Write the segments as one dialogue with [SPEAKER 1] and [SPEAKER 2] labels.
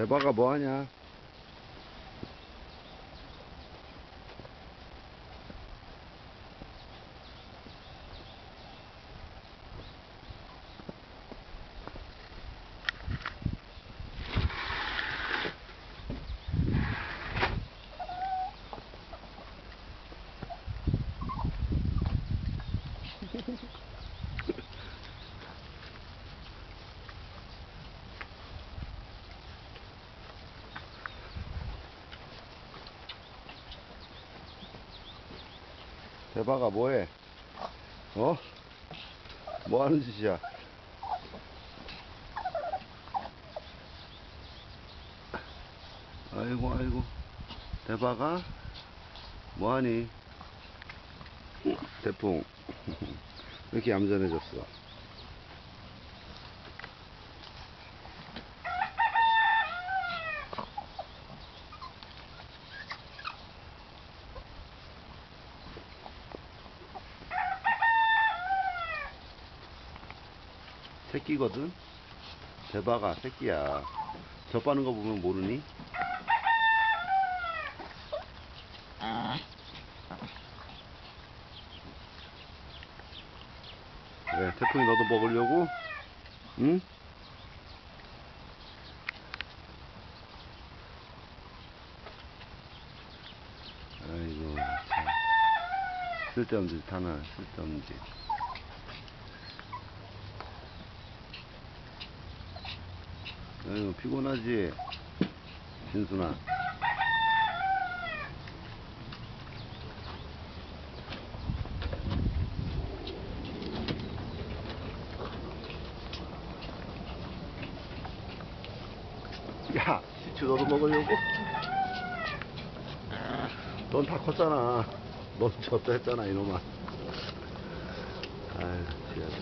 [SPEAKER 1] 대박아 대박아 뭐해? 어? 뭐 하는 짓이야? 아이고 아이고 대박아 뭐하니? 대풍 왜 이렇게 얌전해졌어? 새끼거든? 대박아 새끼야 젖 빠는 거 보면 모르니? 그래 태풍이 너도 먹으려고? 응? 아이고 참 쓸데없는 짓 하나 쓸데없는 짓 아유 피곤하지? 진순아. 야 시추 너도 먹으려고? 넌 다 컸잖아. 넌 졌다 했잖아 이놈아. 아유 치열해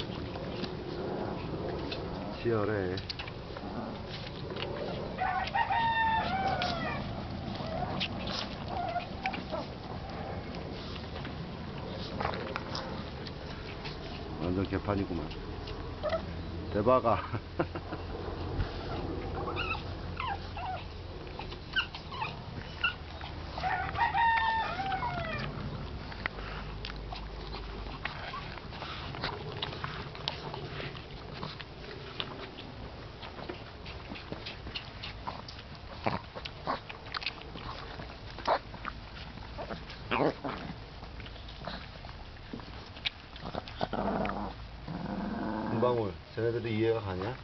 [SPEAKER 1] 치열해 완전 개판이구만. 대박아. 금방울, 쟤네들도 이해가 가냐?